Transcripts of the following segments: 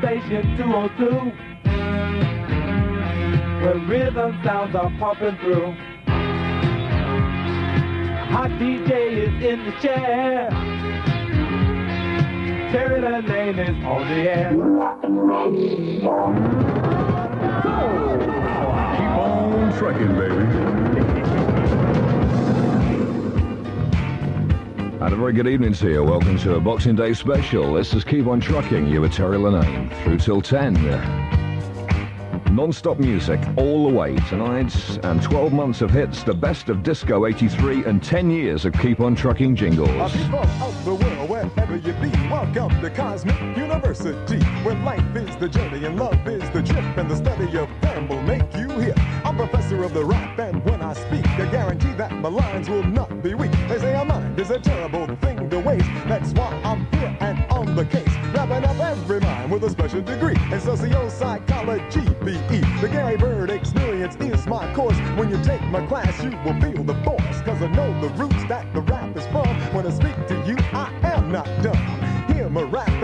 station 202, where rhythm sounds are pumping through. Hot DJ is in the chair. Terry Lane is on the air. Keep on trucking, baby. And a very good evening to you. Welcome to a Boxing Day special. This is Keep On Trucking. You with Terry Lennaine through till 10. Non-stop music all the way tonight and 12 months of hits, the best of Disco 83 and 10 years of Keep On Trucking jingles. Wherever you be, welcome to Cosmic University, where life is the journey and love is the trip, and the study of them will make you hear. I'm professor of the rap, and when I speak, I guarantee that my lines will not be weak. They say a mind is a terrible thing to waste. That's why I'm here and on the case, wrapping up every mind with a special degree in socio-psychology, BE. The Gary Byrd experience is my course. When you take my class, you will feel the force, cause I know the roots that the rap is from. When I speak to you, I am not dumb. Hear my rap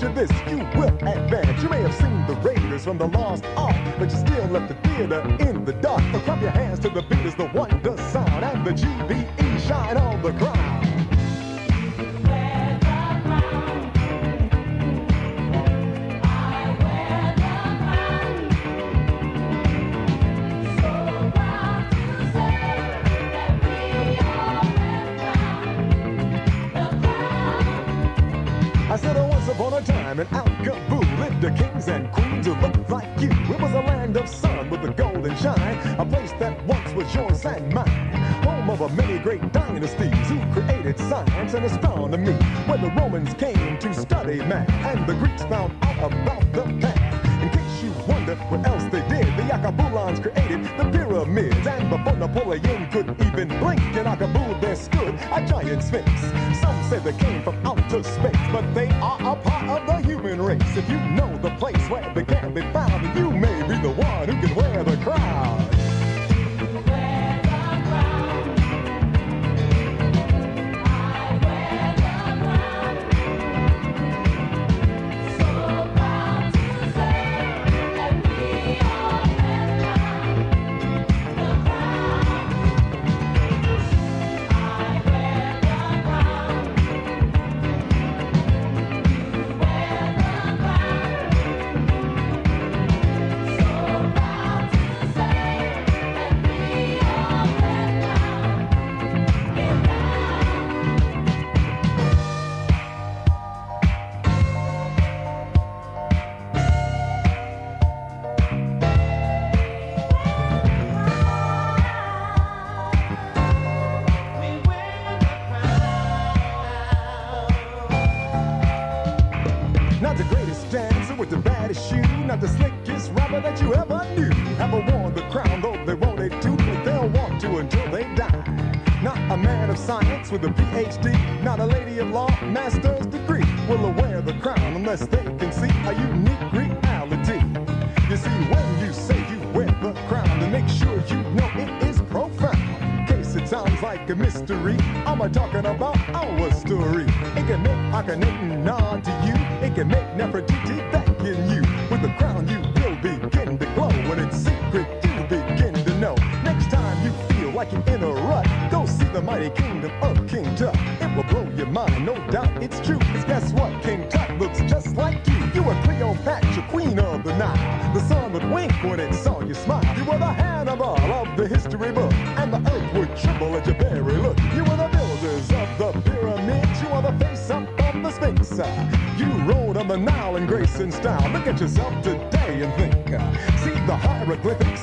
you this, you will advance. You may have seen the Raiders from the Lost Ark, but you still left the theater in the dark. But clap your hands to the beat as the wonder sound, and the GBE shine on the crowd. Upon a time in Al Kaboo lived the kings and queens who looked like you. It was a land of sun with a golden shine, a place that once was yours and mine. Home of a many great dynasties who created science and astronomy. When the Romans came to study math, and the Greeks found out about the path. In case you wonder what else they did, the Akabulans created the pyramids. And before Napoleon could even blink, in Akabu there stood a giant sphinx. Some say they came from outer space, but they are a part of the human race. If you know the place where they can be found, you may be the one who can wear the crown. With a PhD, not a lady of law, master's degree, will wear the crown unless they can see a unique reality. You see, when you say you wear the crown, then make sure you know it is profound. Case it sounds like a mystery, I'm talking about our story. It can make Akhenaten nod to you. It can make Nefertiti the sun would wink when it saw you smile. You were the Hannibal of the history book, and the earth would tremble at your very look. You were the builders of the pyramids. You are the face up of the Sphinx. You rode on the Nile in grace and style. Look at yourself today and think. See the hieroglyphics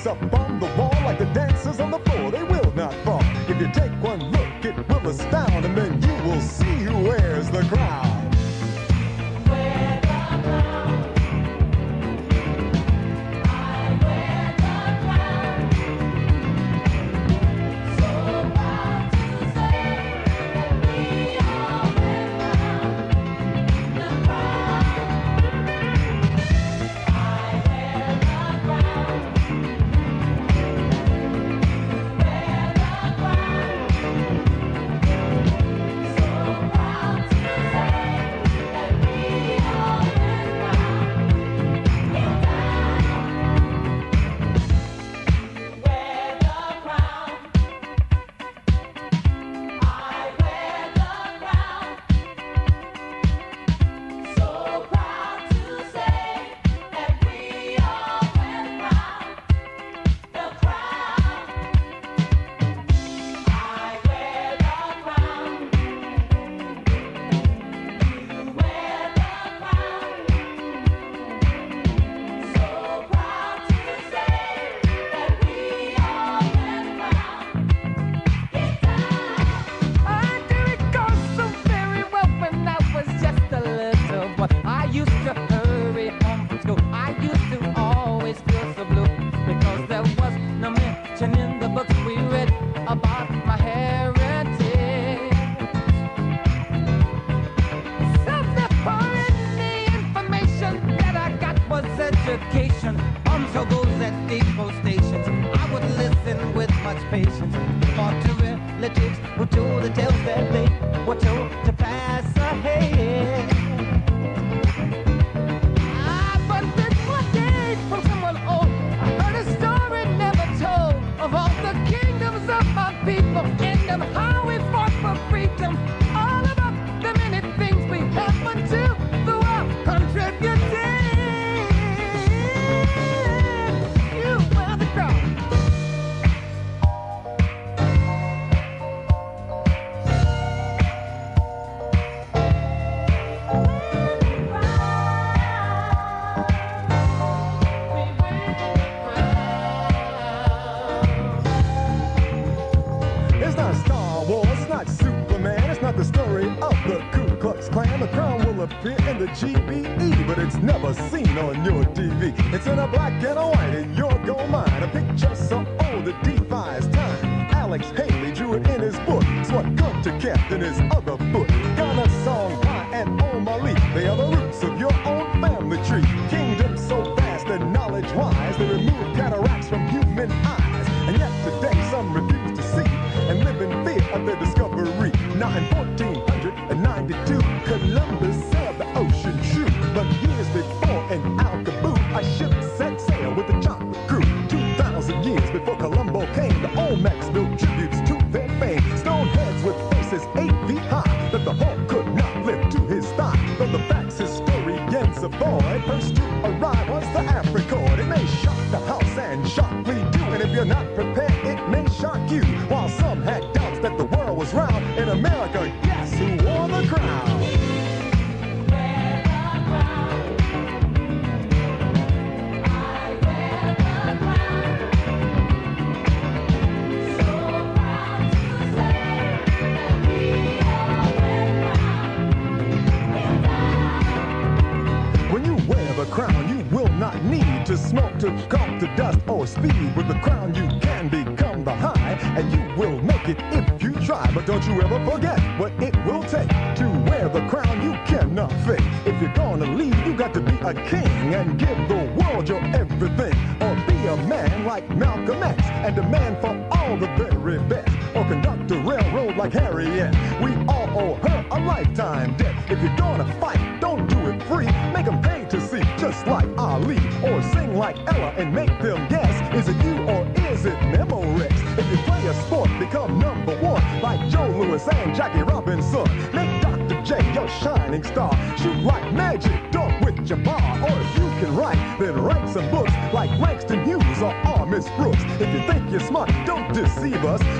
see bus.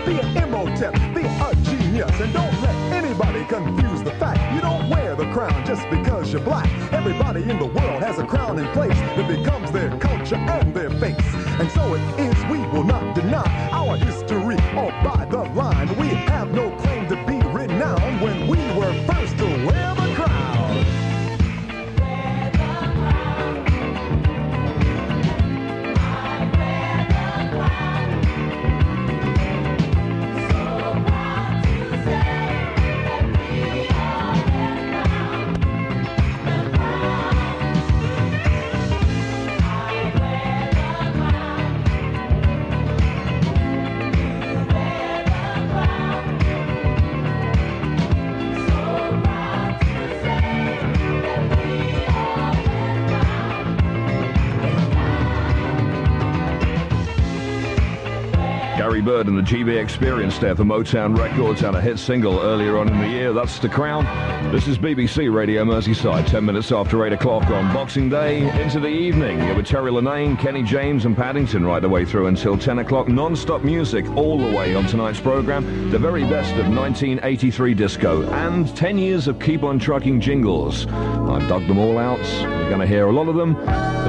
Byrd and the GB Experience there for Motown Records and a hit single earlier on in the year. That's The Crown. This is BBC Radio Merseyside, 10 minutes after 8 o'clock on Boxing Day into the evening. You're with Terry Lennaine, Kenny James and Paddington right the way through until 10 o'clock. Non-stop music all the way on tonight's programme. The very best of 1983 disco and 10 years of Keep On Trucking jingles. I've dug them all out. You're going to hear a lot of them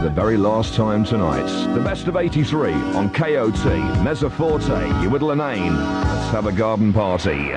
for the very last time tonight. The best of 83 on KOT, Mezzoforte, Uwidla Lane. Let's have a garden party.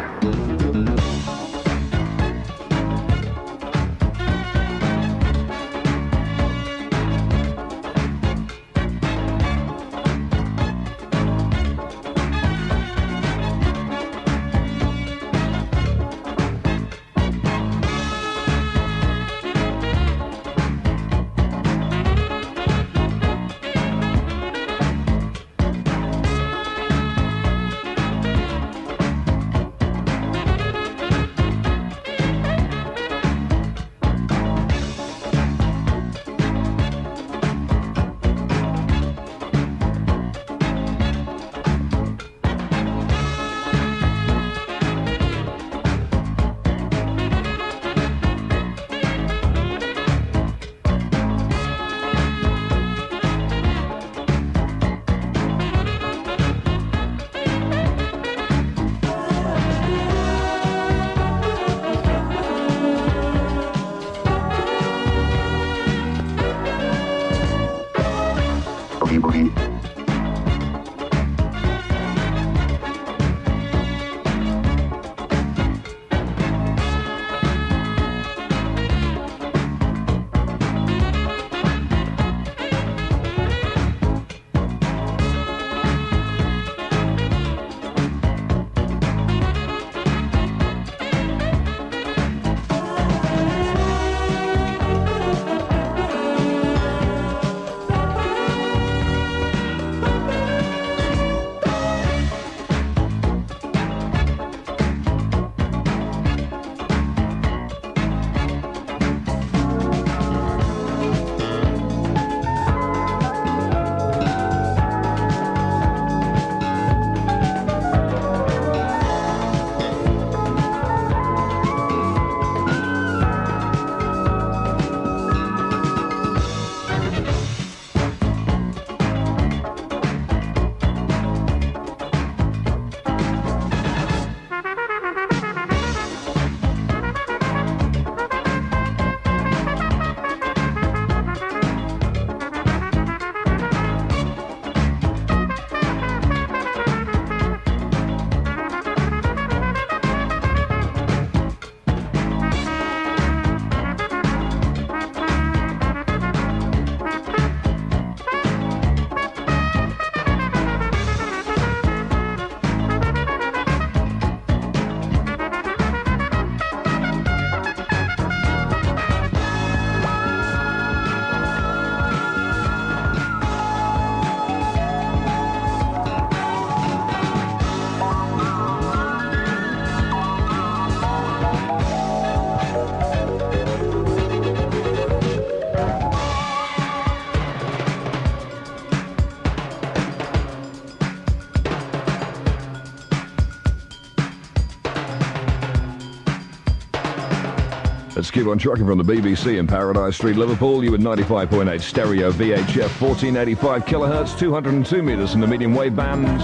Keep On Trucking from the BBC in Paradise Street, Liverpool. You with 95.8 stereo VHF, 1485 kilohertz, 202 metres in the medium wave bands.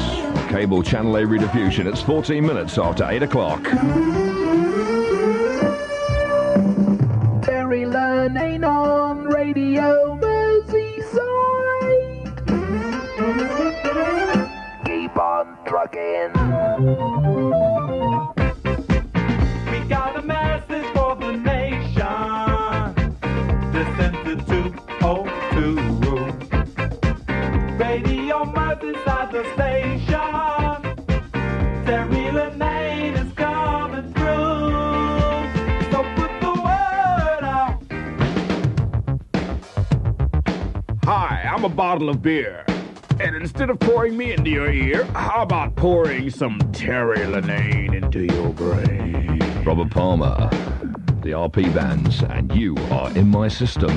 Cable channel A rediffusion. It's 14 minutes after 8 o'clock. beer. And instead of pouring me into your ear, how about pouring some Terry Lennaine into your brain? Robert Palmer, the RP Bands, and you are in my system.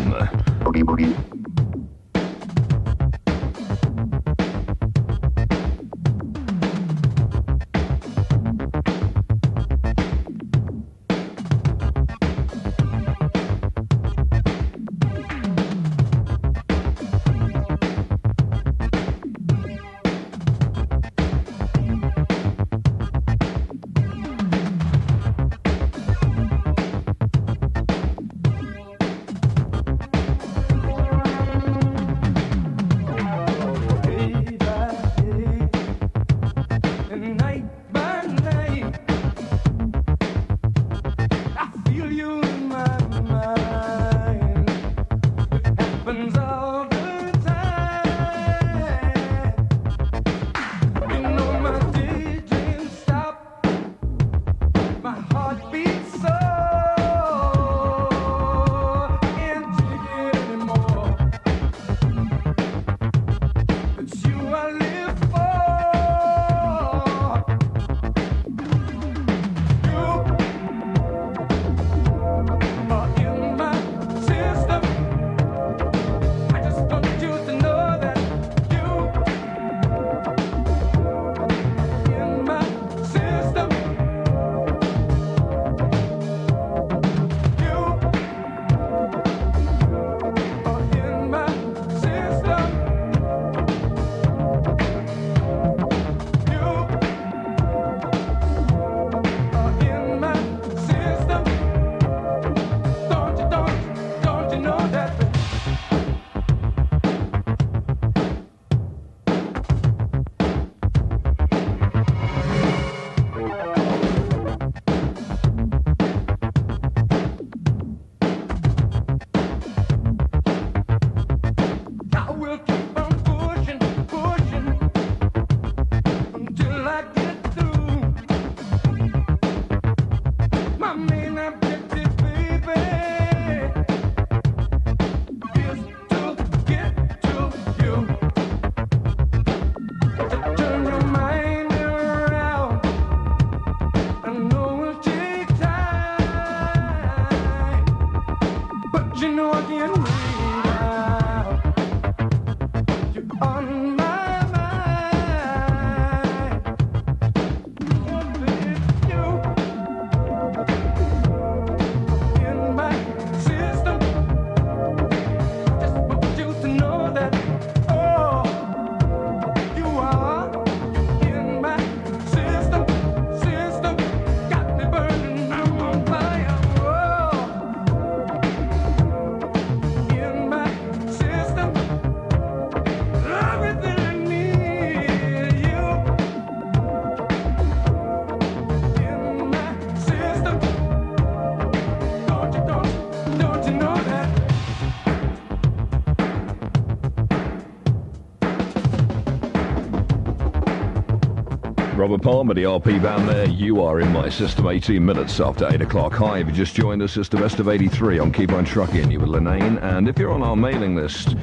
Robert Palmer, the RP band there. You are in my system 18 minutes after 8 o'clock. Hi, if you just joined us, it's the best of 83 on Keep On Trucking. You with Lennaine, And if you're on our mailing list,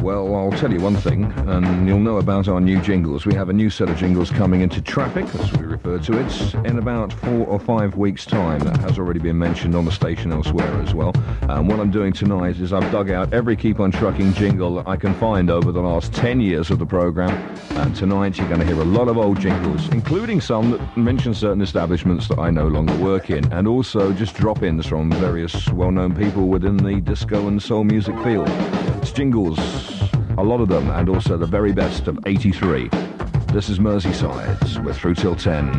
well, I'll tell you one thing, and you'll know about our new jingles. We have a new set of jingles coming into traffic, as we refer to it, in about four or five weeks' time. That has already been mentioned on the station elsewhere as well. And what I'm doing tonight is I've dug out every Keep on Trucking jingle that I can find over the last 10 years of the program. And tonight you're going to hear a lot of old jingles, including some that mention certain establishments that I no longer work in, and also just drop-ins from various well-known people within the disco and soul music field. It's jingles a lot of them, and also the very best of 83. This is Merseyside. We're through till 10.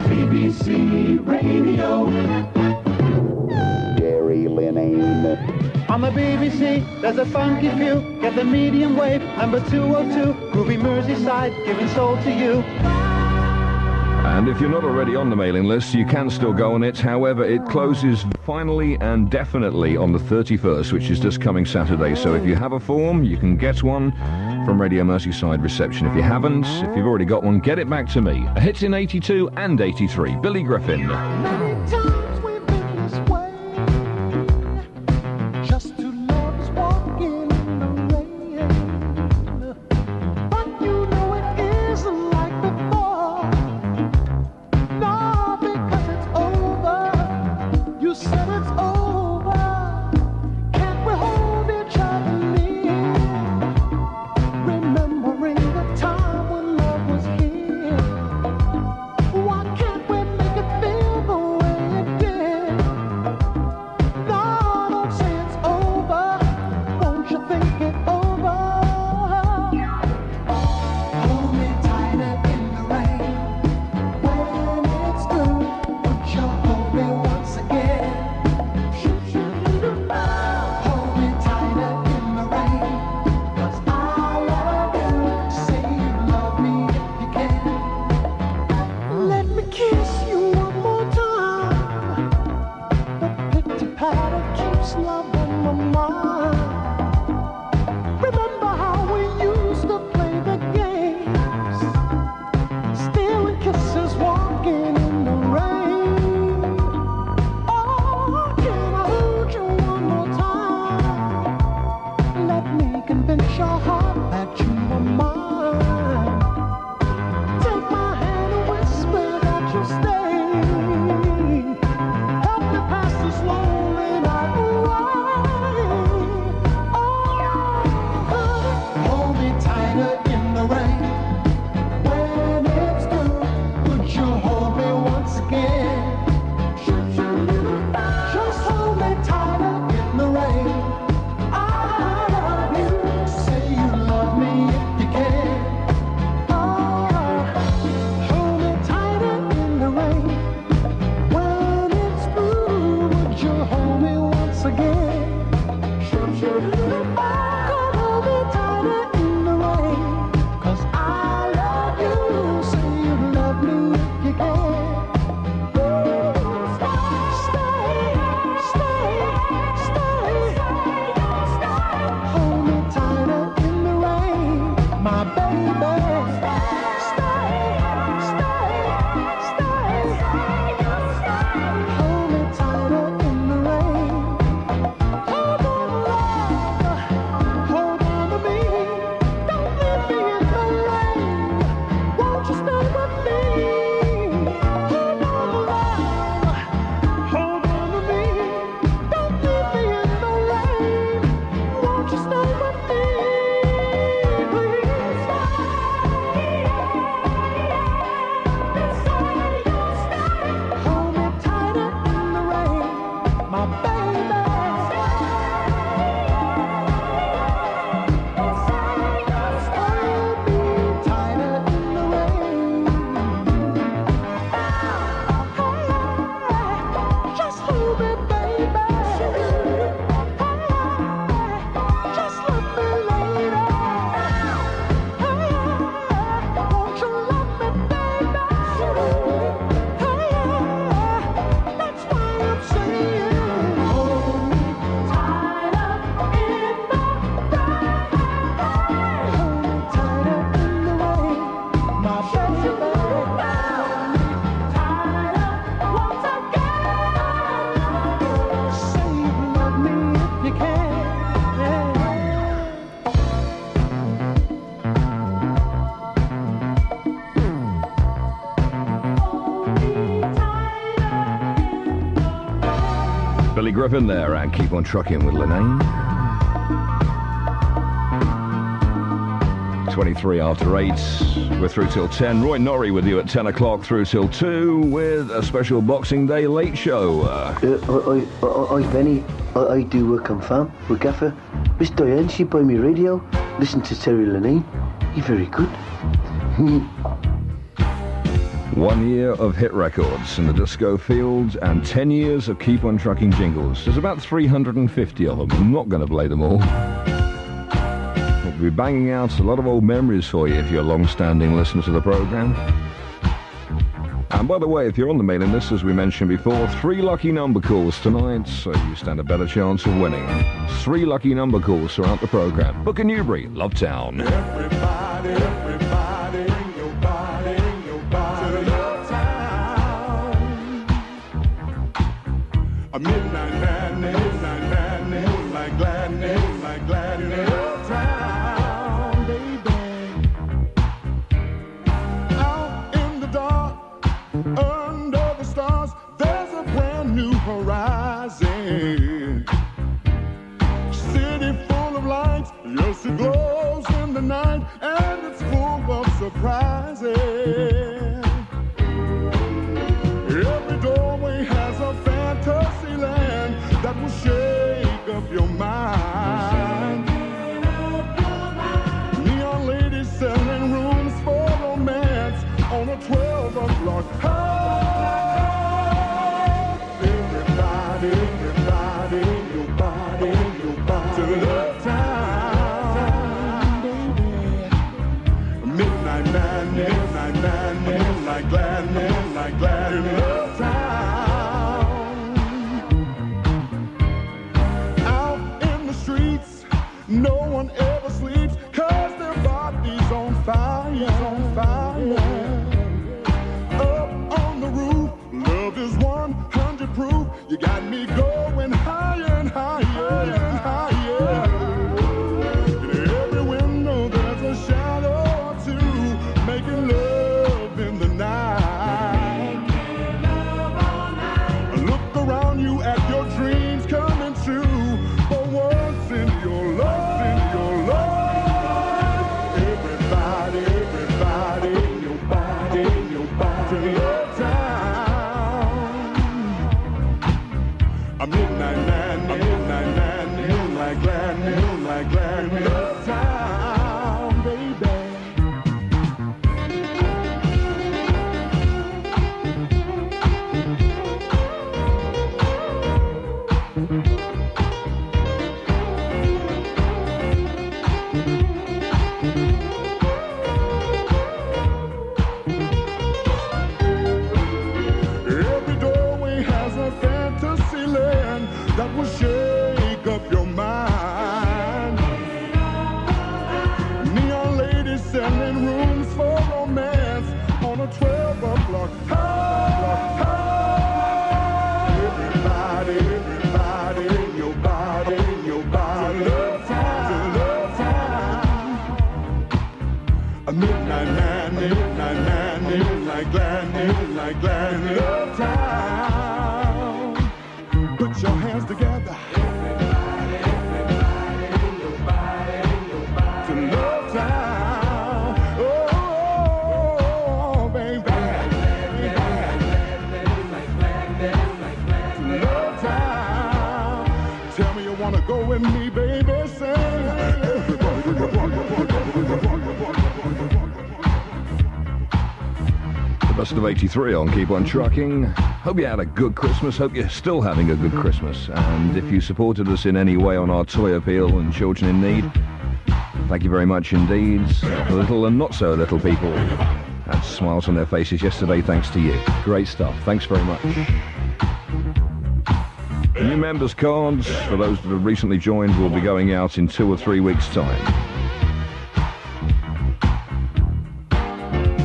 BBC Radio. Gary Lennaine. On the BBC, there's a funky few. Get the medium wave, number 202. Groovy Merseyside, giving soul to you. And if you're not already on the mailing list, you can still go on it. However, it closes finally and definitely on the 31st, which is just coming Saturday. So if you have a form, you can get one from Radio Merseyside reception. If you haven't, if you've already got one, get it back to me. A hit in 82 and 83. Billy Griffin. Griffin there and keep on trucking with Lennaine. 23 after 8. We're through till 10. Roy Norrie with you at 10 o'clock through till 2 with a special Boxing Day late show. Uh, Uh, I, I, I, Benny, I, I do work on farm with Gaffer. Miss Diane, she buy me radio. Listen to Terry Lennaine. He very good. one year of hit records in the disco field and 10 years of Keep on Trucking jingles. There's about 350 of them. I'm not going to play them all. We'll be banging out a lot of old memories for you if you're a long-standing listener to the program. And by the way, if you're on the mailing list, as we mentioned before, three lucky number calls tonight, so you stand a better chance of winning. Three lucky number calls throughout the program. Booker Newberry, Lovetown. Everybody, everybody, Every of 83 on Keep On Trucking. Hope you had a good Christmas. Hope you're still having a good Christmas. And if you supported us in any way on our toy appeal and children in need, thank you very much indeed. Little and not so little people had smiles on their faces yesterday thanks to you. Great stuff. Thanks very much. New members cards for those that have recently joined will be going out in two or three weeks' time.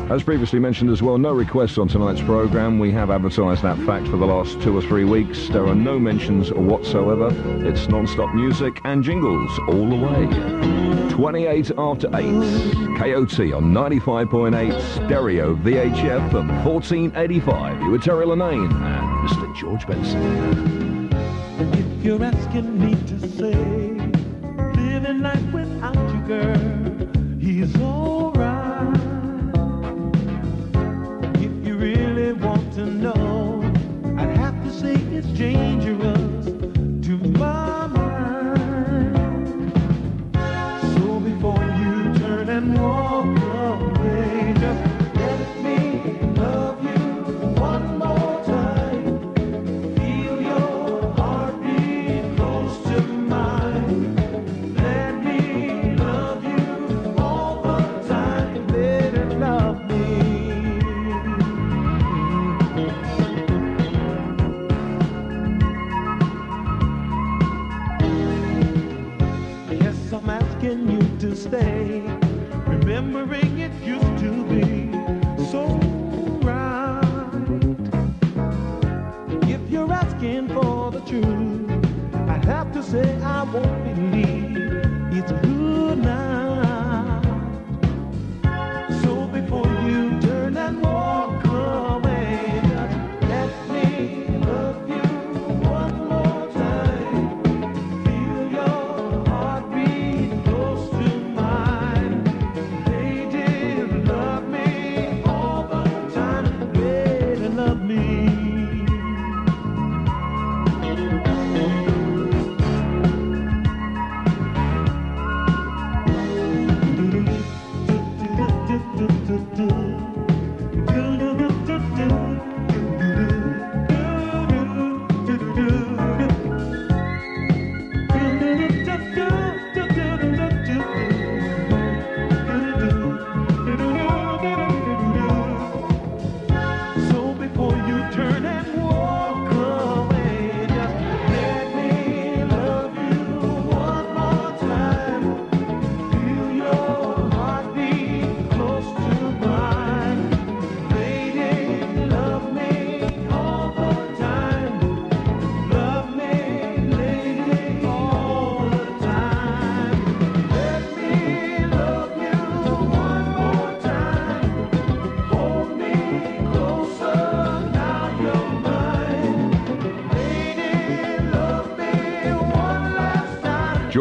As previously mentioned as well, no requests on tonight's programme. We have advertised that fact for the last two or three weeks. There are no mentions whatsoever. It's non-stop music and jingles all the way. 28 after 8, KOT on 95.8, stereo VHF from 1485. You were Terry Lennaine and Mr. George Benson. If you're asking me to say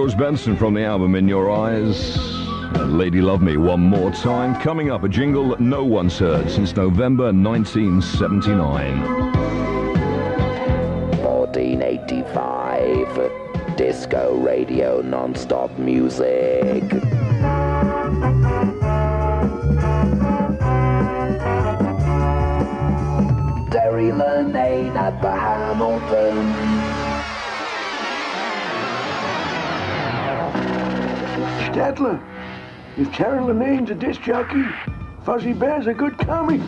George Benson from the album In Your Eyes. Lady Love Me One More Time. Coming up, a jingle that no one's heard since November 1979. 1485. Disco radio non-stop music. Terry Lennaine at the Hamilton. Statler. If Carol Lennaine's a disc jockey, Fozzie Bear's a good comic.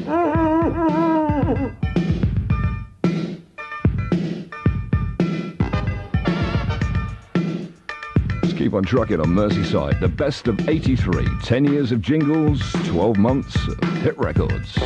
Just keep on trucking on Merseyside. The best of 83. 10 years of jingles, 12 months of hit records.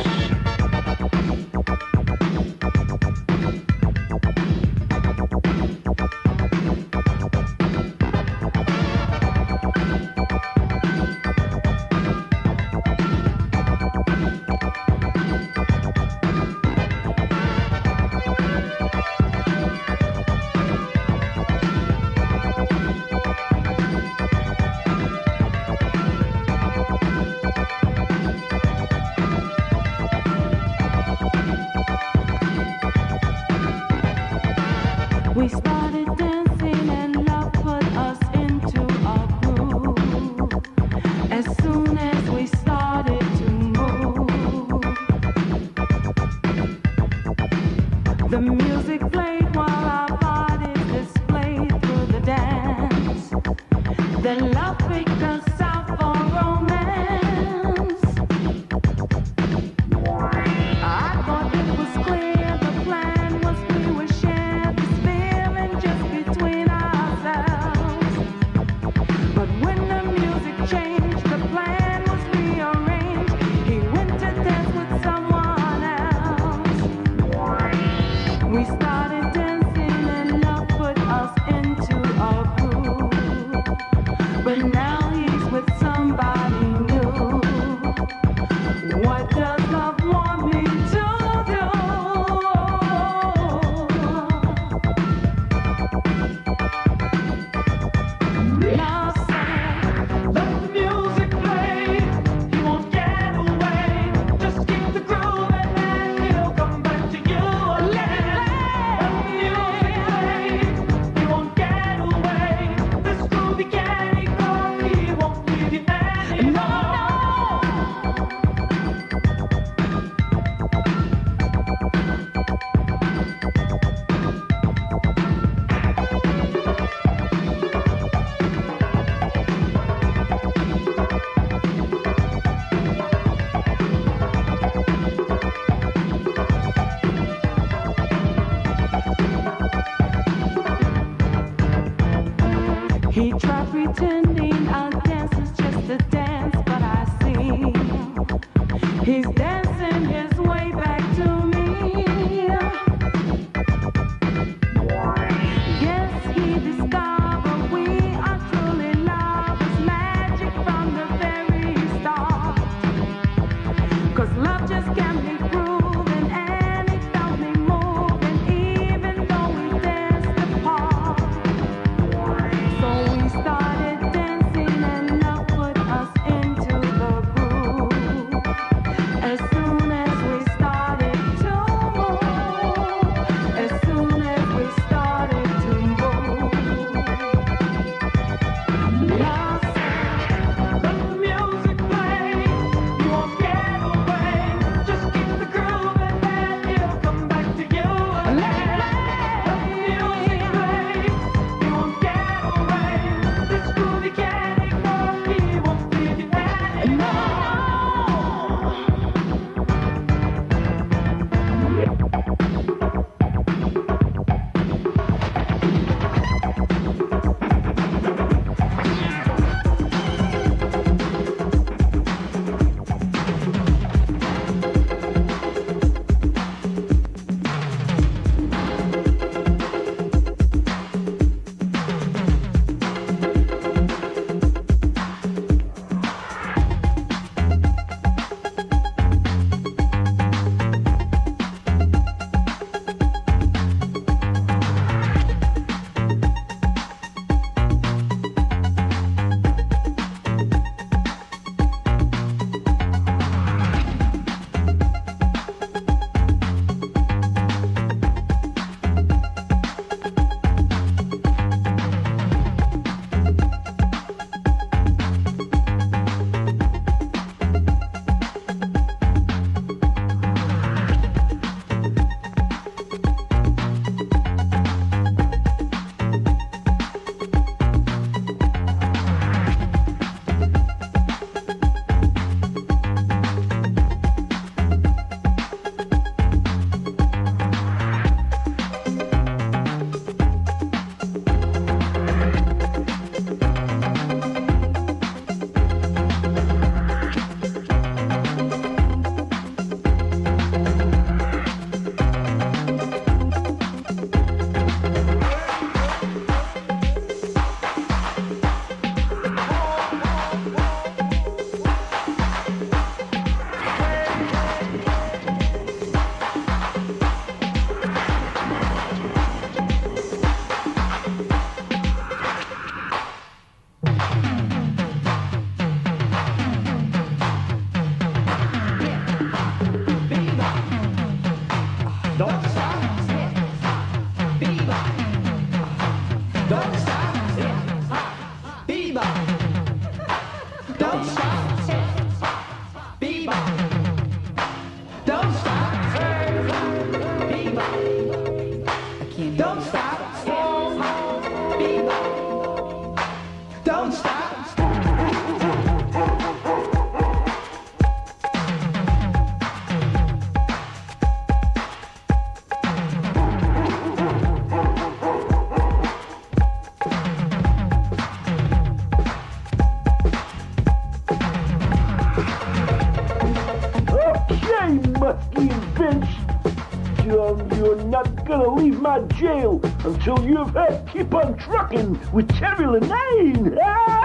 jail until you've had Keep on Trucking with Terry Lennaine. Ah!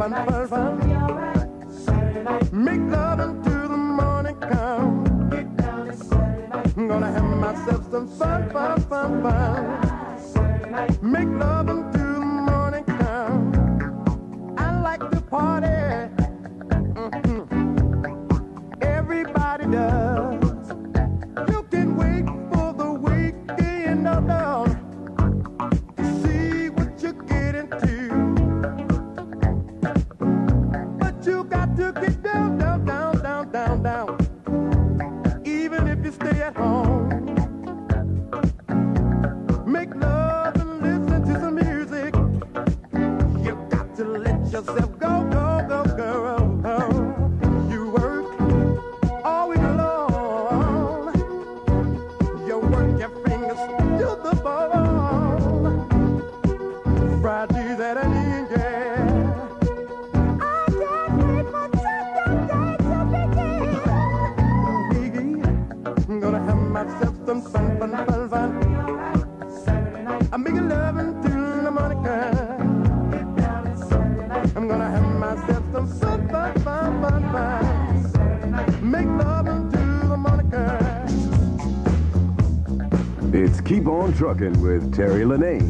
Some fun, fun, It's Keep On Truckin' with Terry Lennaine.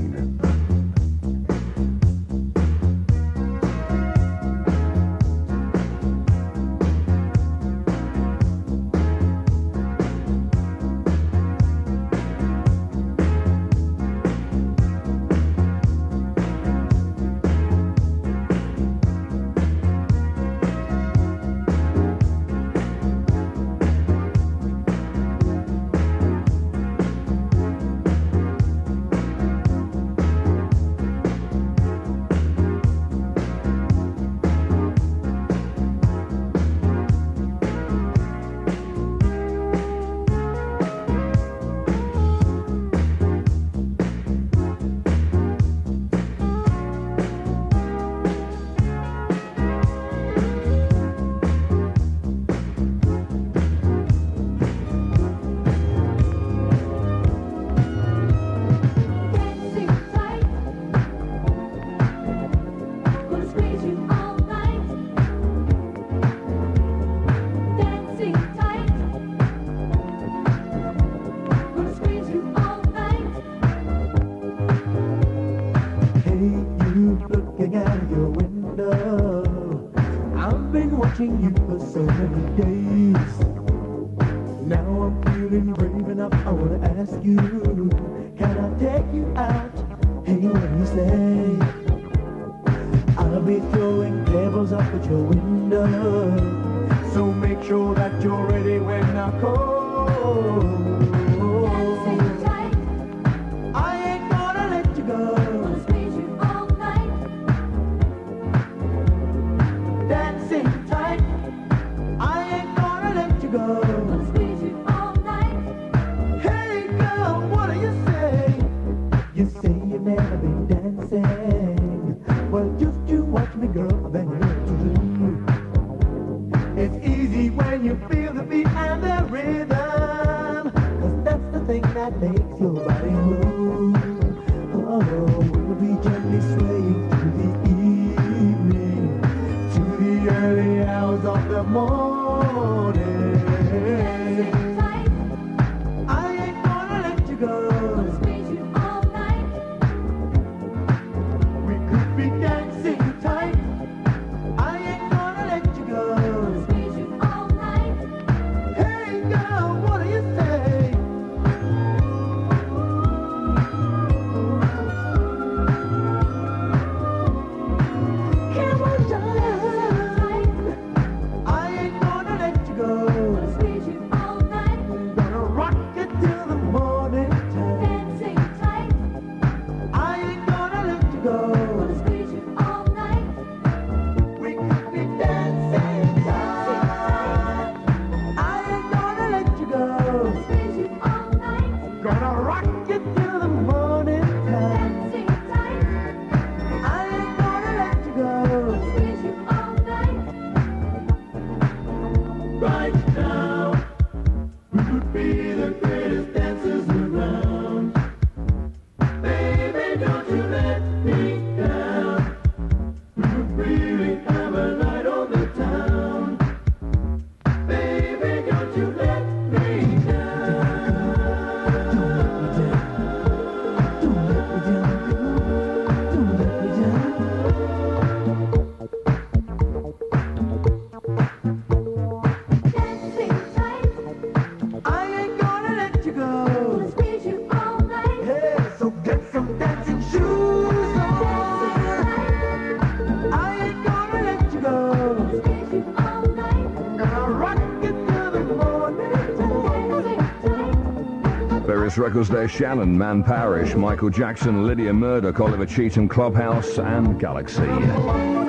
Various records there Shannon, Man Parrish, Michael Jackson, Lydia Murdock, Oliver Cheatham, Clubhouse, and Galaxy.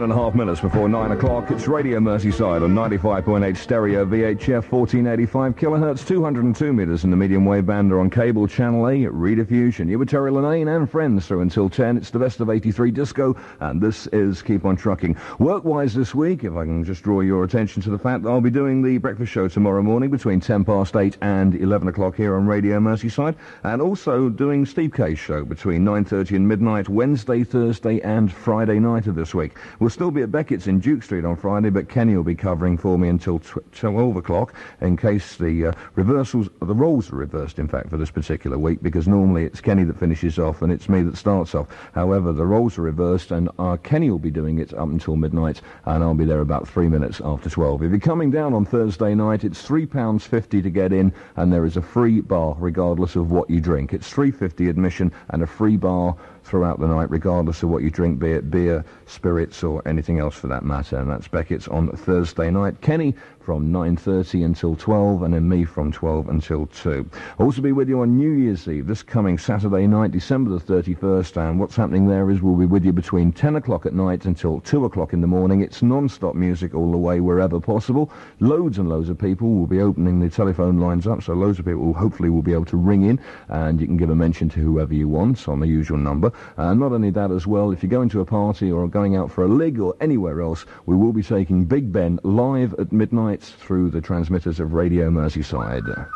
Nine and a half minutes before nine o'clock. It's Radio Merseyside on 95.8 stereo VHF 1485 kilohertz, 202 meters in the medium wave band or on cable channel A at rediffusion. You with Terry Lennaine and friends through until 10. It's the best of 83 disco, and this is Keep On Trucking. Work-wise this week, if I can just draw your attention to the fact that I'll be doing the breakfast show tomorrow morning between 10 past 8 and 11 o'clock here on Radio Merseyside, and also doing Steve K's show between 9.30 and midnight, Wednesday, Thursday, and Friday night of this week. We'll still be at Beckett's in Duke Street on Friday, but Kenny will be covering for me until tw- 12 o'clock in case the uh, reversals, the roles are reversed, in fact, for this particular week, because normally it's Kenny that finishes off and it's me that starts off. However, the roles are reversed, and uh, Kenny will be doing it up until midnight, and I'll be there about three minutes after 12. If you're coming down on Thursday night, it's £3.50 to get in, and there is a free bar regardless of what you drink. It's $3.50 admission and a free bar throughout the night, regardless of what you drink, be it beer, spirits, or anything else for that matter. And that's Beckett's on Thursday night. Kenny from 9.30 until 12, and then me from 12 until 2. I'll also be with you on New Year's Eve, this coming Saturday night, December the 31st, and what's happening there is we'll be with you between 10 o'clock at night until 2 o'clock in the morning. It's non-stop music all the way wherever possible. Loads and loads of people will be opening the telephone lines up, so loads of people hopefully will be able to ring in, and you can give a mention to whoever you want on the usual number. And not only that as well, if you're going to a party or going out for a lig or anywhere else, we will be taking Big Ben live at midnight through the transmitters of Radio Merseyside.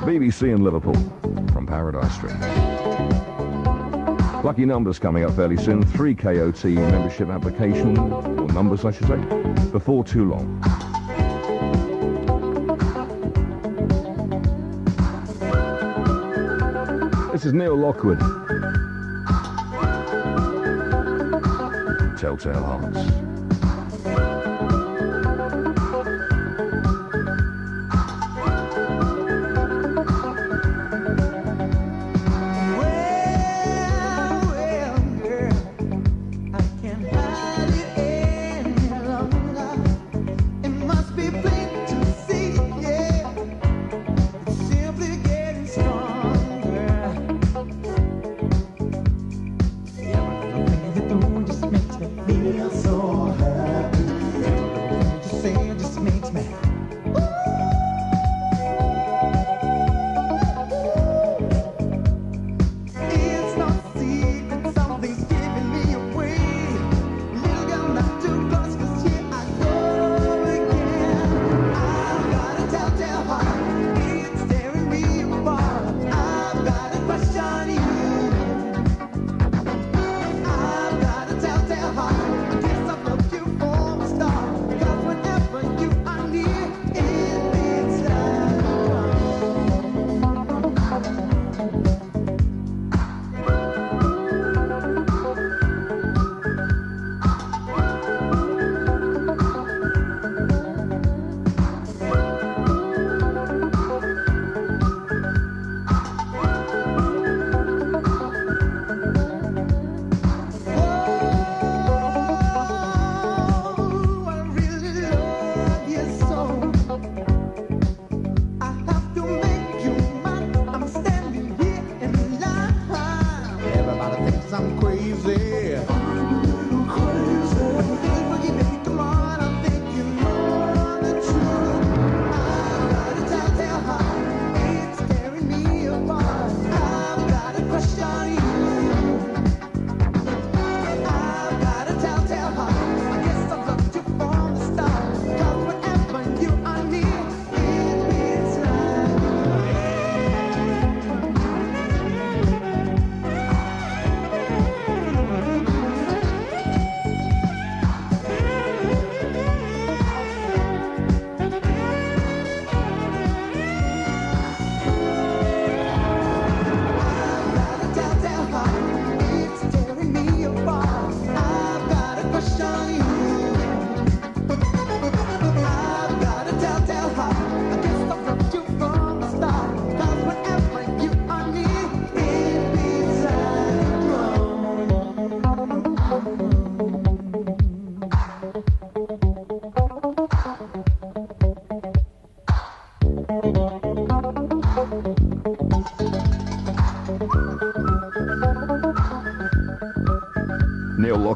BBC in Liverpool from Paradise Street. Lucky numbers coming up fairly soon. Three KOT membership application, or numbers I should say, before too long. This is Neil Lockwood. Telltale Hearts.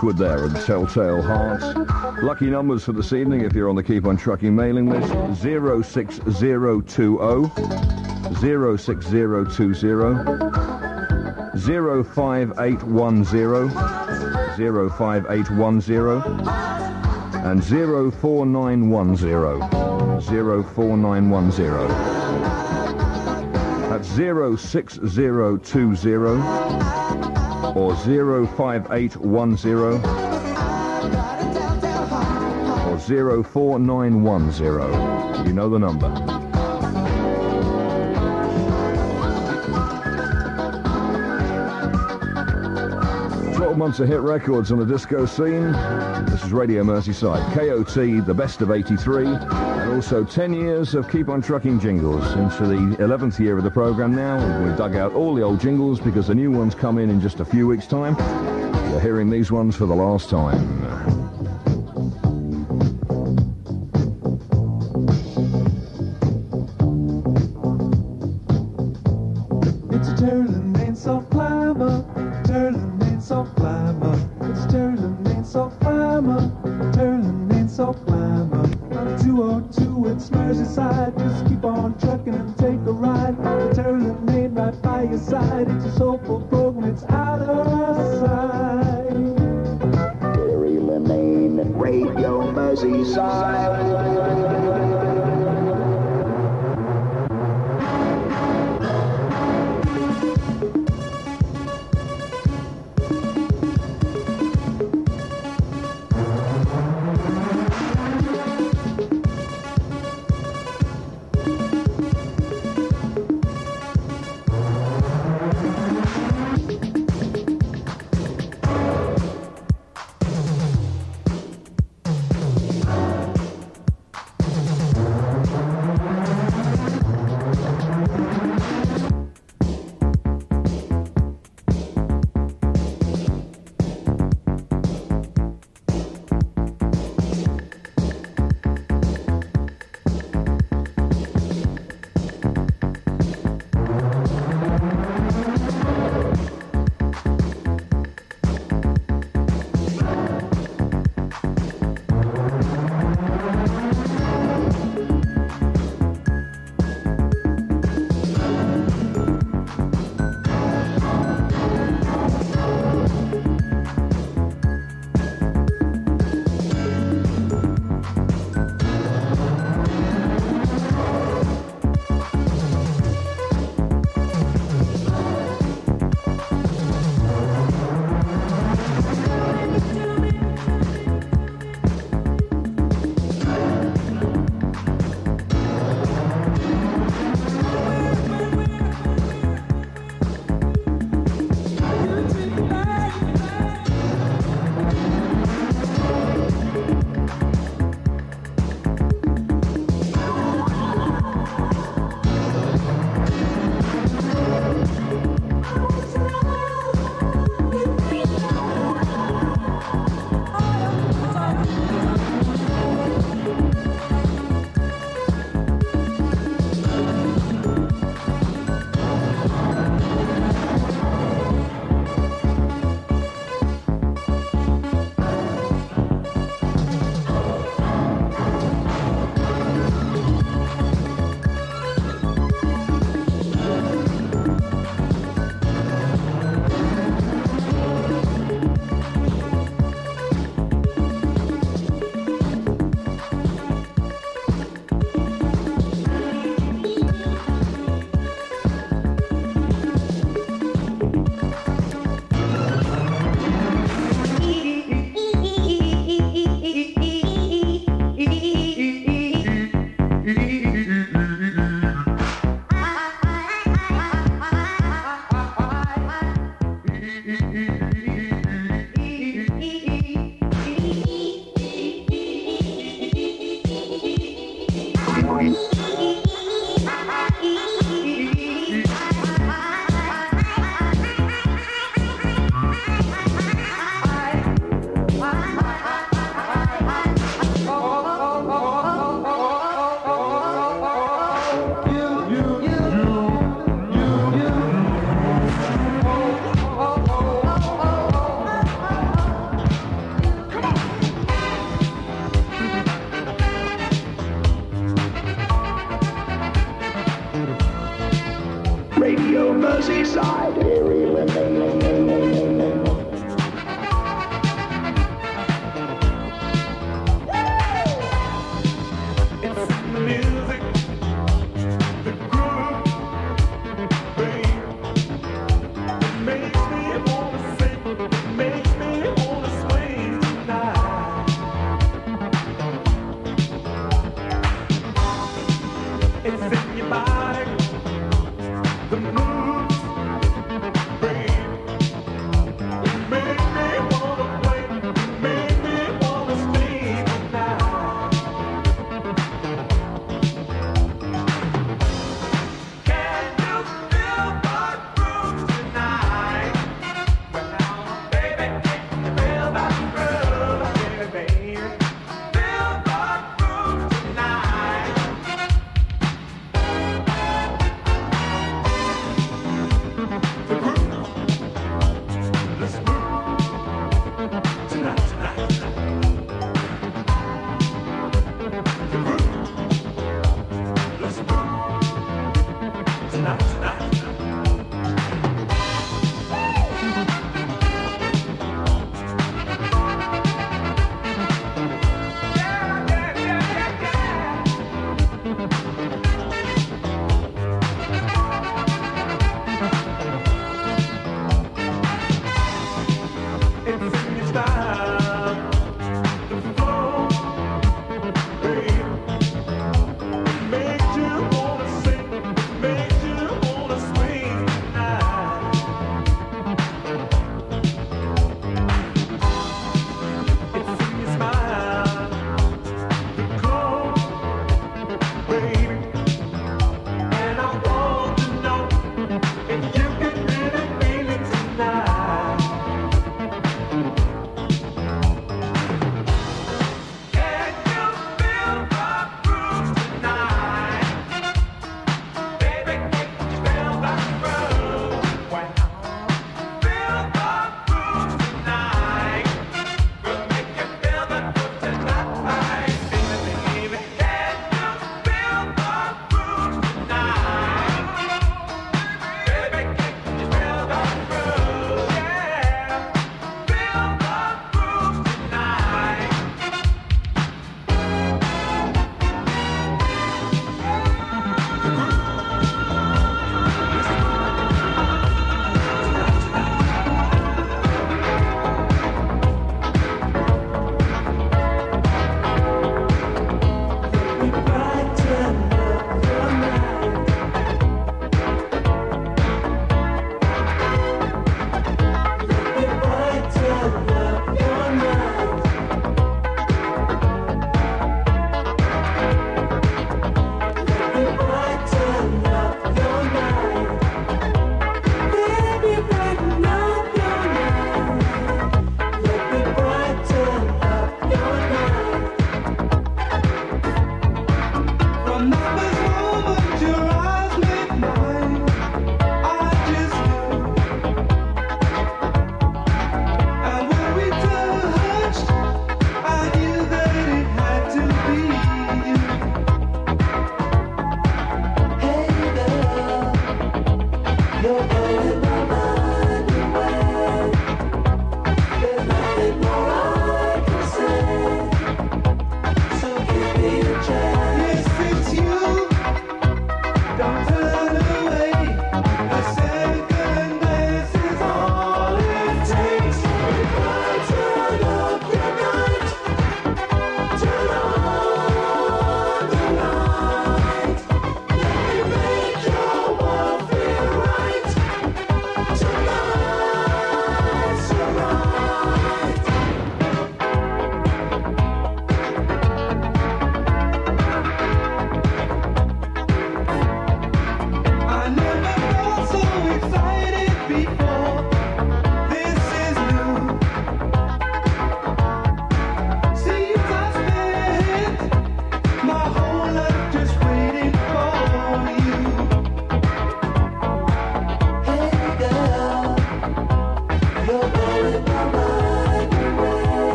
There and Telltale Hearts. Lucky numbers for this evening if you're on the Keep on Trucking mailing list. 06020 06020 05810 05810 and 04910 04910 that's 06020 or 05810 or 04910 you know the number months of hit records on the disco scene. This is Radio Merseyside. KOT, the best of 83. And also 10 years of Keep On Trucking jingles into the 11th year of the program now. We've dug out all the old jingles because the new ones come in in just a few weeks' time. You're hearing these ones for the last time.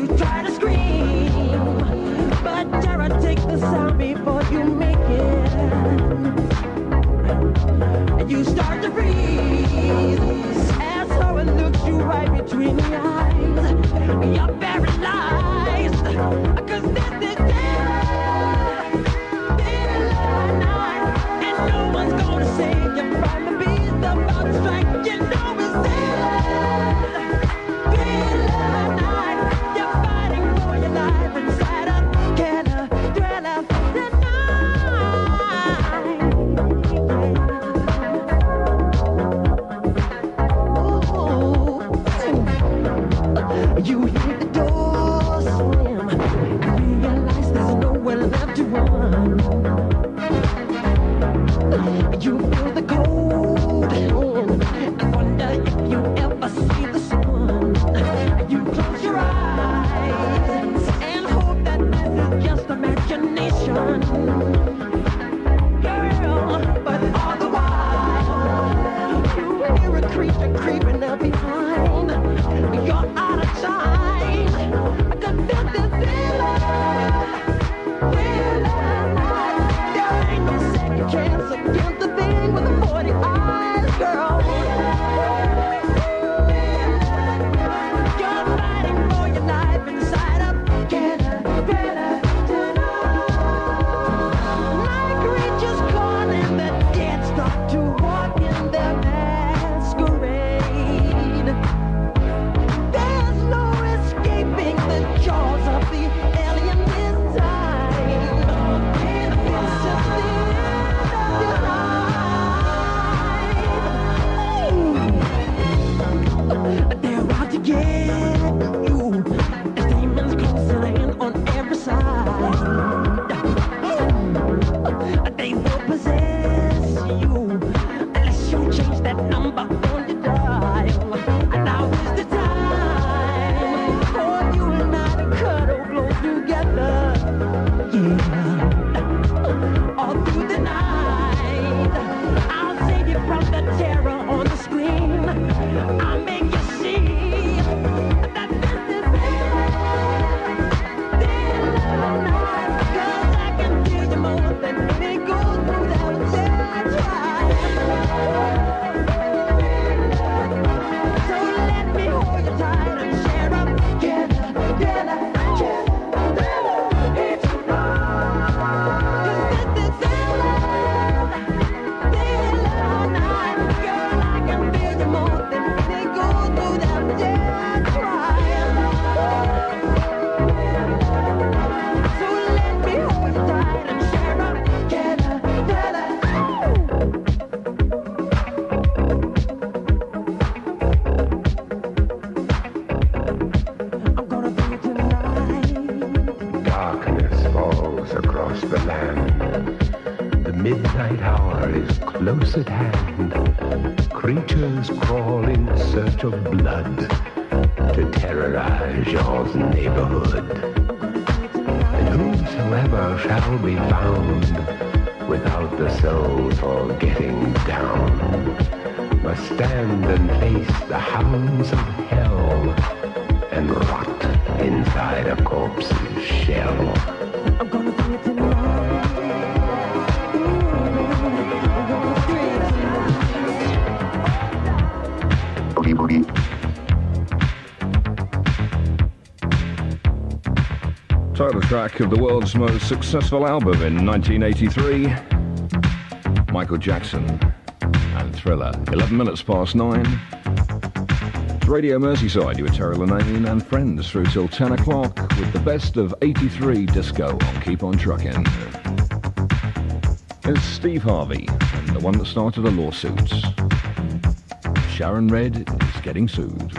you try to scream, but Tara, take the sound before you make title track of the world's most successful album in 1983 Michael Jackson and Thriller. 11 minutes past nine. It's Radio Merseyside, you with Terry Lennaine and friends through till 10 o'clock with the best of 83 disco on Keep On Trucking. It's Steve Harvey and the one that started the lawsuits. Sharon Redd is getting sued.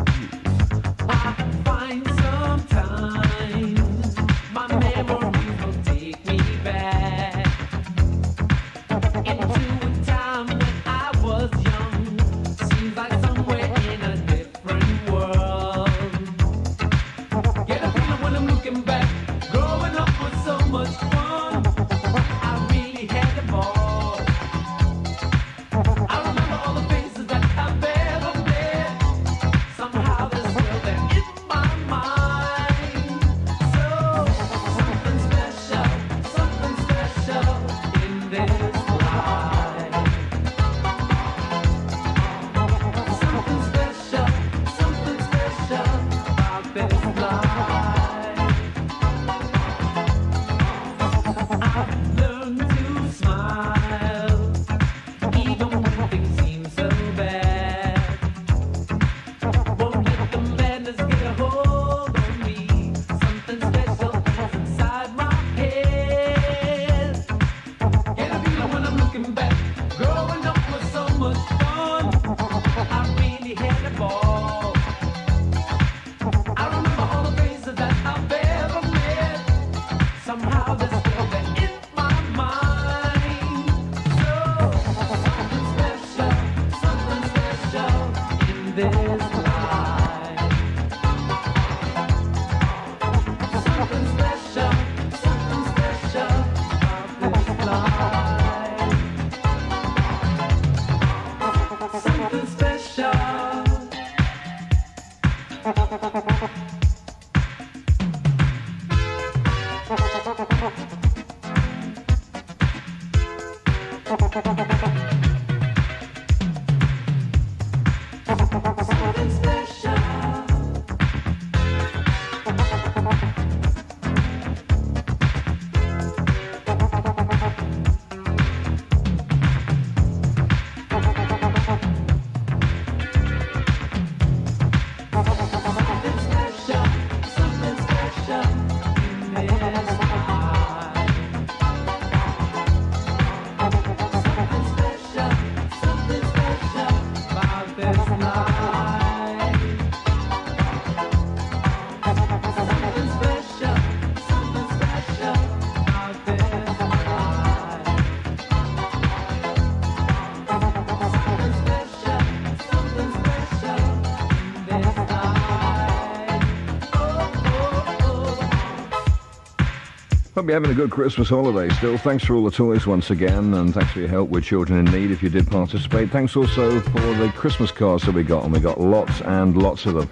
You're having a good Christmas holiday still. Thanks for all the toys once again, and thanks for your help with children in need if you did participate. Thanks also for the Christmas cards that we got, and we got lots and lots of them.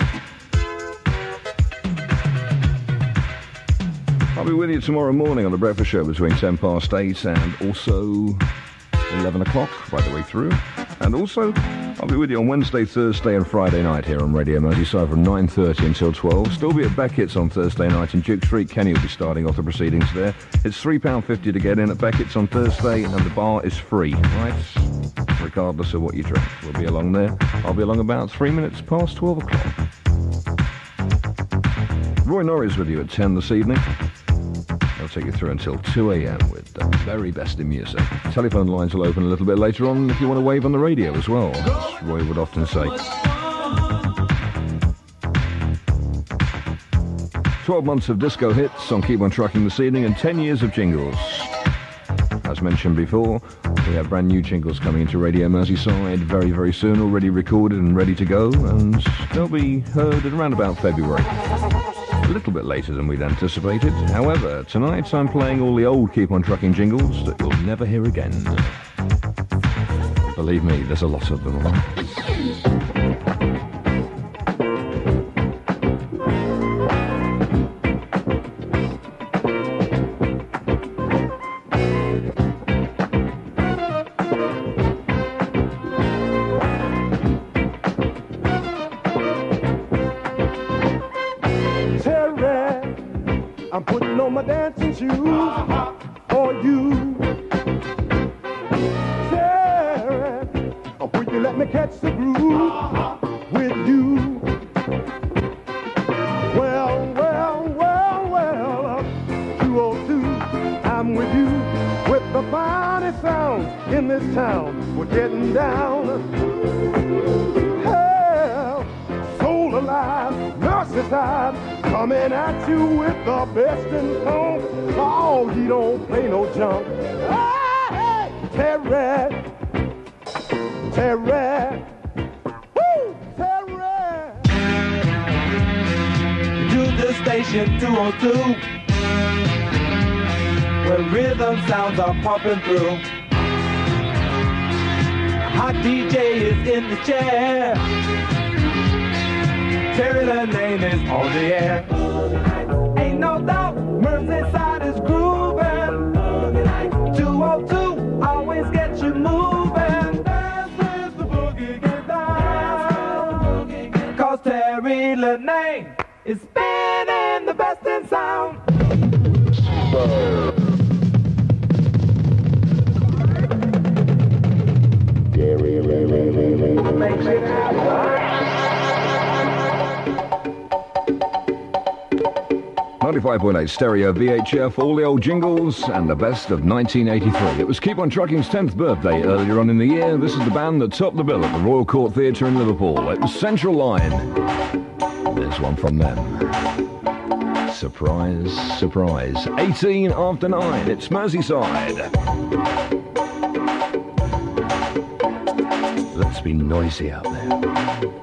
I'll be with you tomorrow morning on the breakfast show between 10 past 8 and also 11 o'clock right the way through. And also, I'll be with you on Wednesday, Thursday and Friday night here on Radio Merseyside from 9.30 until 12. Still be at Beckett's on Thursday night in Duke Street. Kenny will be starting off the proceedings there. It's £3.50 to get in at Beckett's on Thursday and the bar is free, right? Regardless of what you drink. We'll be along there. I'll be along about three minutes past 12 o'clock. Roy Norris with you at 10 this evening. Take you through until 2 a.m. with the very best in music. Telephone lines will open a little bit later on if you want to wave on the radio as well, as Roy would often say. 12 months of disco hits on Keep On Trucking this evening and 10 years of jingles. As mentioned before, we have brand new jingles coming into Radio Merseyside very, very soon, already recorded and ready to go, and they'll be heard at around about February. A little bit later than we'd anticipated. However, tonight I'm playing all the old Keep On Trucking jingles that you'll never hear again. Believe me, there's a lot of them. stereo VHF, all the old jingles, and the best of 1983. It was Keep On Trucking's 10th birthday earlier on in the year. This is the band that topped the bill at the Royal Court Theatre in Liverpool. It was Central Line. There's one from them. Surprise, surprise. 18 after 9, it's Merseyside. Let's be noisy out there.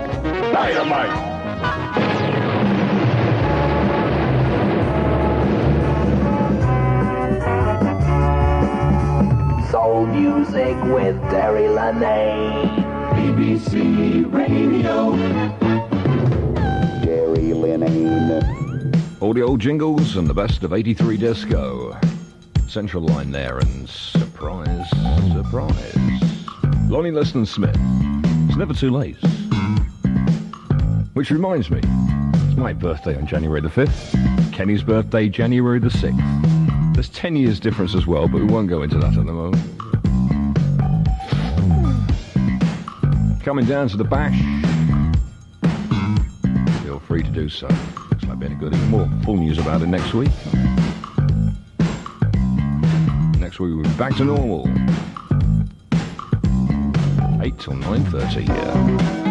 Dynamite. Soul music with Terry Lennaine. BBC Radio. Terry Lennaine. All the old jingles and the best of 83 disco. Central line there and surprise, surprise. Lonnie Liston Smith. It's never too late. Which reminds me, it's my birthday on January the 5th. Kenny's birthday, January the 6th. There's 10 years difference as well, but we won't go into that at the moment. Coming down to the bash. Feel free to do so. Looks like being a good more full news about it next week. Next week we'll be back to normal. 8 till 9.30 here.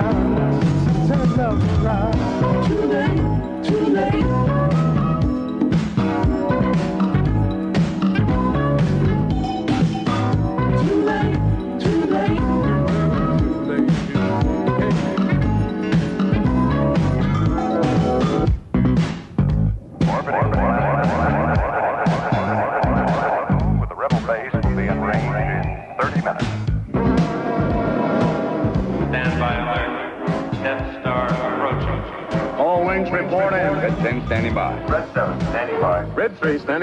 Turn love around. Too late, too late.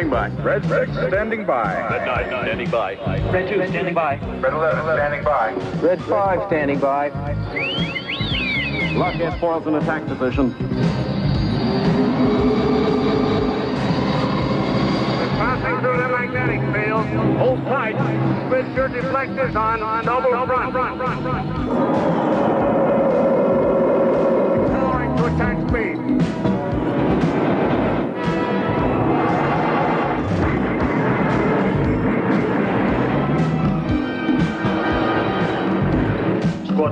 Standing by. Red 6 standing by. Red 9 standing by. Red 2 standing by. Red 11 standing by. Red 5 standing by. Lock S-foils in attack position. Passing through the magnetic field. Hold tight. Switch your deflectors on. on double front. Accelerating to attack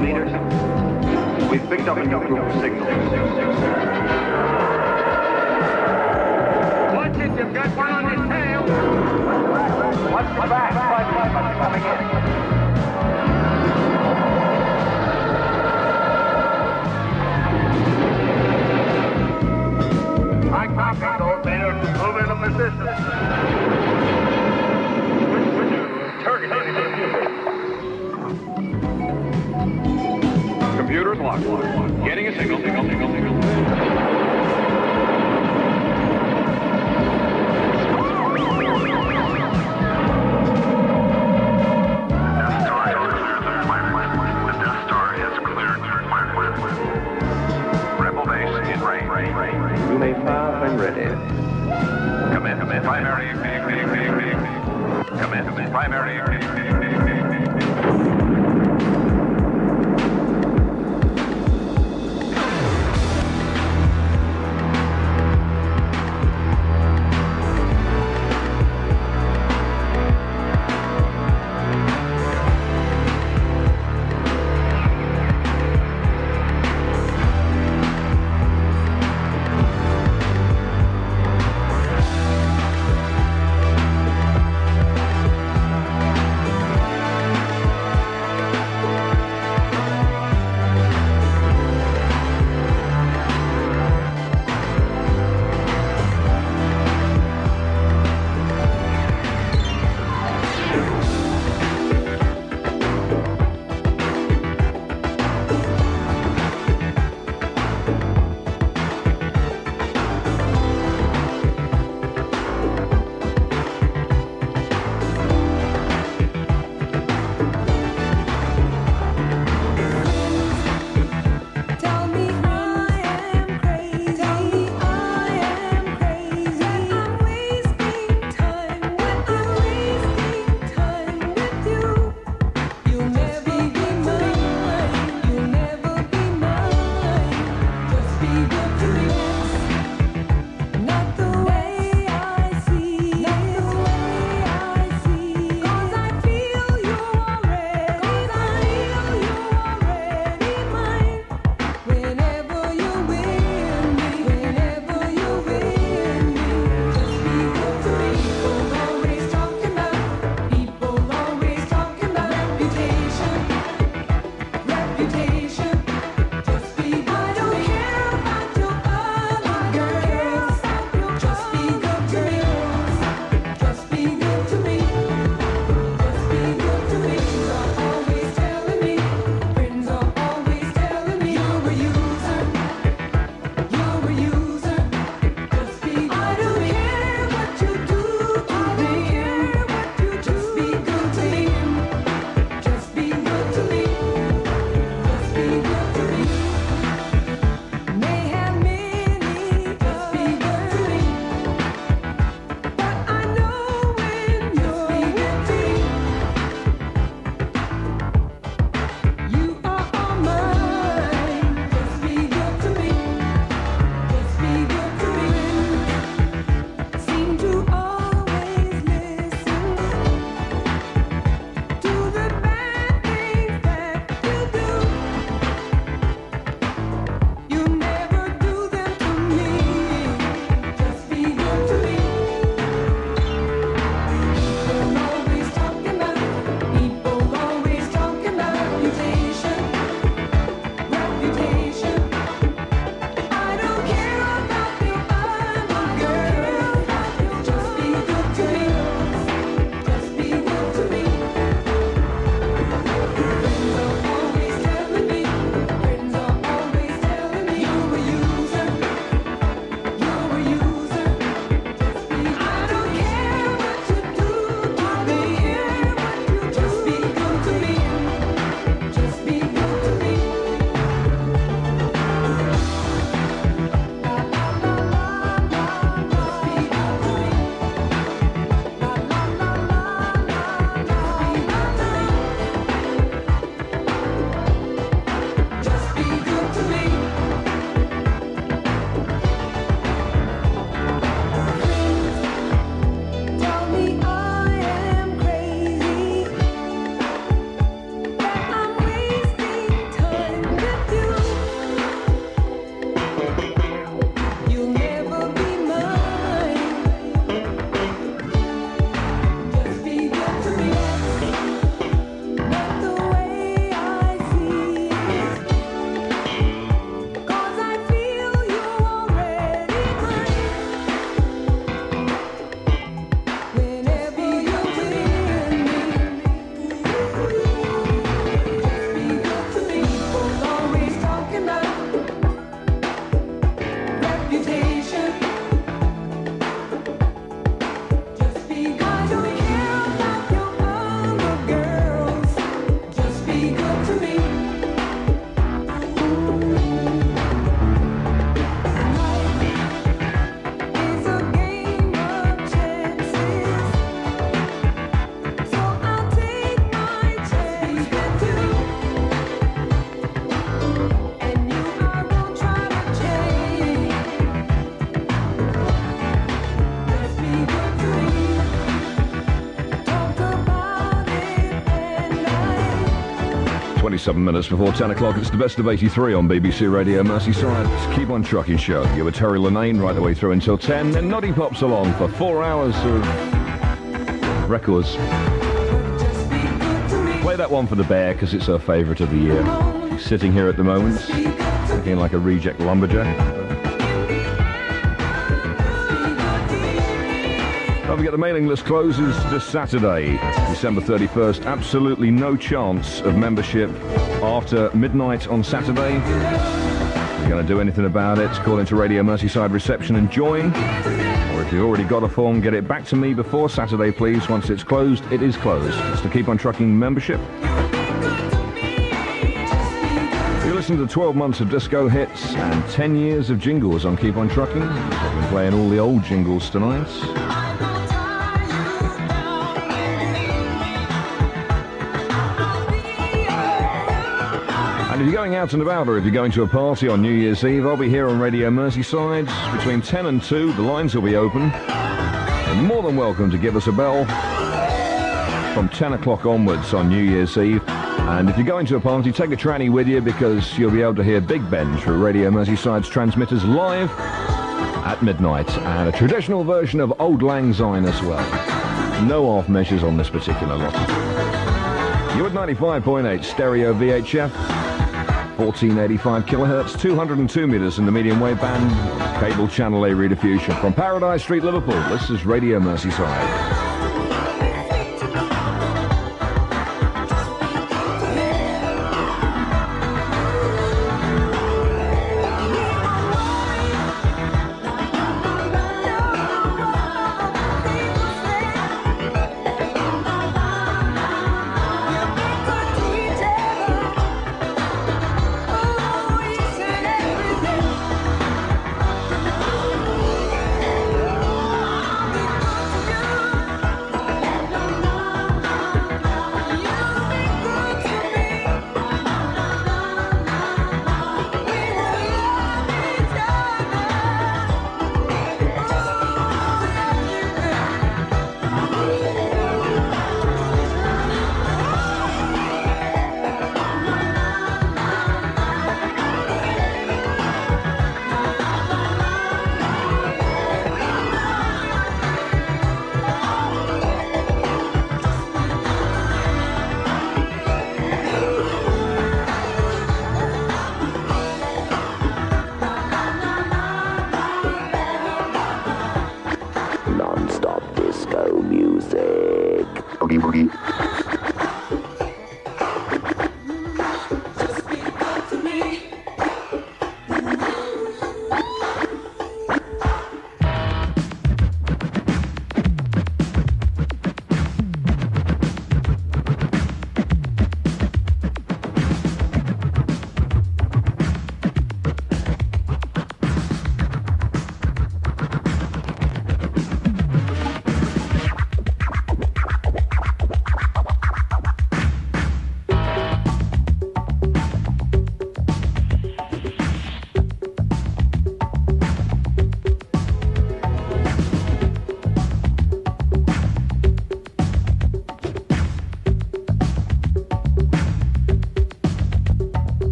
leaders. We've picked up a new group of signals. Watch it, you've got one on your tail. Watch your back, back, back, back, back, back, back, clock. Getting a signal. signal, signal, signal. You may fire when ready. Come in, come in, primary, come primary, 27 minutes before 10 o'clock. It's the best of 83 on BBC Radio Merseyside. Keep On Trucking Show. You're with Terry Lennaine right the way through until 10. Then Noddy pops along for four hours of records. Play that one for the bear because it's her favourite of the year. She's sitting here at the moment, looking like a reject lumberjack. Don't forget the mailing list closes this Saturday, December 31st. Absolutely no chance of membership after midnight on Saturday. If you're going to do anything about it, call into Radio Merseyside reception and join. Or if you've already got a form, get it back to me before Saturday, please. Once it's closed, it is closed. It's to keep on trucking membership. You listen to 12 months of disco hits and 10 years of jingles on Keep On Trucking. I've been playing all the old jingles tonight. If you're going out and about or if you're going to a party on New Year's Eve, I'll be here on Radio Merseyside between 10 and 2. The lines will be open. You're more than welcome to give us a bell from 10 o'clock onwards on New Year's Eve. And if you're going to a party, take a tranny with you because you'll be able to hear Big Ben through Radio Merseyside's transmitters live at midnight. And a traditional version of Auld Lang Syne as well. No off measures on this particular lot. You're at 95.8 stereo VHF. 1485 kilohertz, 202 meters in the medium wave band, cable channel A rediffusion from Paradise Street, Liverpool. This is Radio Merseyside.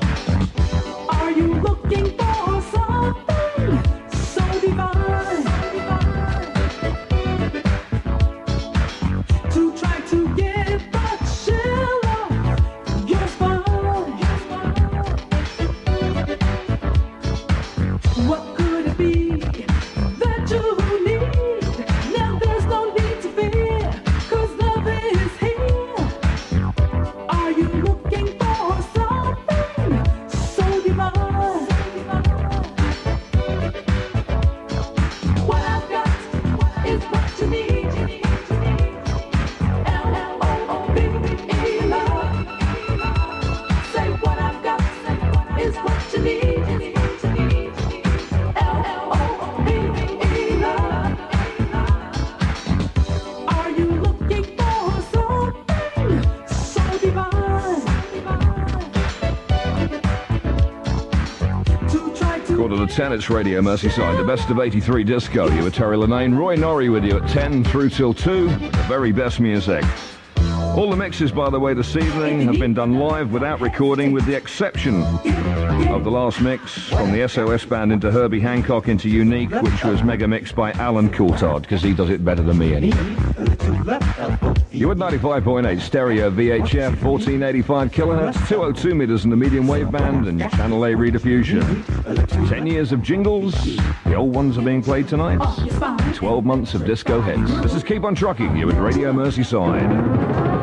L-O-V-E. To Quarter to 10, it's Radio Merseyside, the best of 83 disco. You were Terry Lennaine, Roy Norrie with you at 10 through till 2, the very best music. All the mixes, by the way, this evening have been done live without recording, with the exception of the last mix from the SOS band into Herbie Hancock into Unique, which was mega mixed by Alan Coulthard because he does it better than me anyway. You at 95.8 stereo VHF, 1485 kilohertz, 202 meters in the medium wave band, and channel A rediffusion. 10 years of jingles. The old ones are being played tonight. 12 months of disco hits. This is Keep on Trucking. You at Radio Merseyside.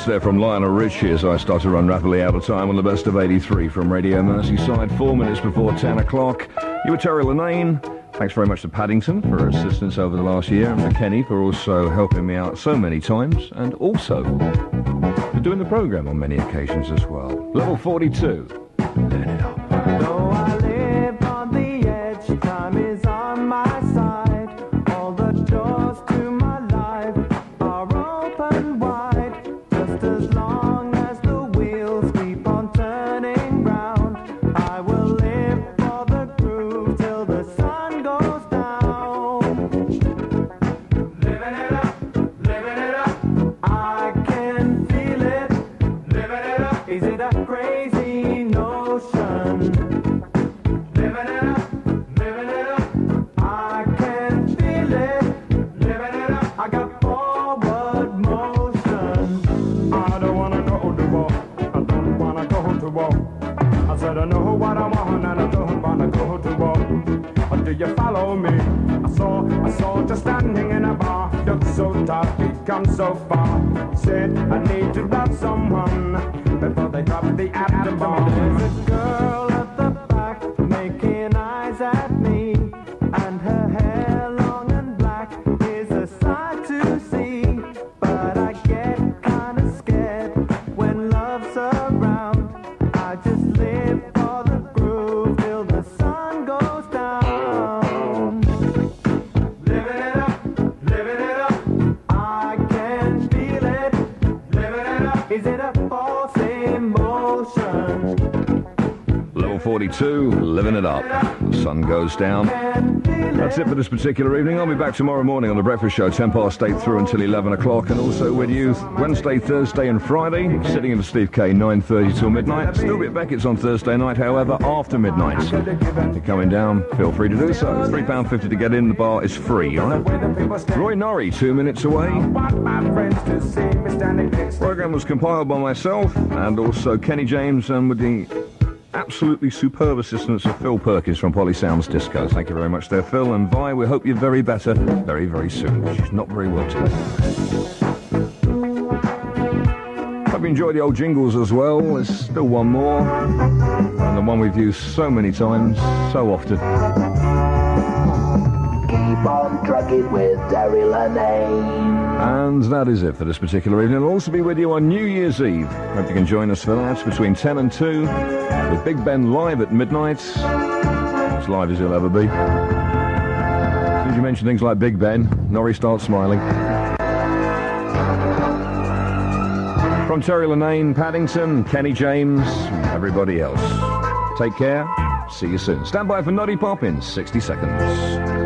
Hearts there from Lionel Richie as I start to run rapidly out of time on the best of 83 from Radio Merseyside, four minutes before 10 o'clock. You were Terry Lennaine. Thanks very much to Paddington for assistance over the last year and for Kenny for also helping me out so many times and also for doing the programme on many occasions as well. Level 42. Down. That's it for this particular evening. I'll be back tomorrow morning on the Breakfast Show, 10 past 8 through until 11 o'clock, and also with you Wednesday, Thursday, and Friday, sitting in for Steve K, 9.30 till midnight. Still be at Beckett's on Thursday night, however, after midnight. If you're coming down, feel free to do so. £3.50 to get in, the bar is free, alright? Roy Norrie, two minutes away. Program was compiled by myself and also Kenny James and with the absolutely superb assistance of Phil Perkins from Polly Sounds Disco. Thank you very much there, Phil. And Vi, we hope you're very better very, very soon. She's not very well today. Hope you enjoy the old jingles as well. There's still one more. And the one we've used so many times, so often. With Lennaine. And that is it for this particular evening. I'll also be with you on New Year's Eve. Hope you can join us for that between 10 and 2 with Big Ben live at midnight. As live as he'll ever be. As you mention things like Big Ben, Norrie starts smiling. From Terry Lennaine, Paddington, Kenny James, everybody else. Take care. See you soon. Stand by for Noddy Poppins, 60 seconds.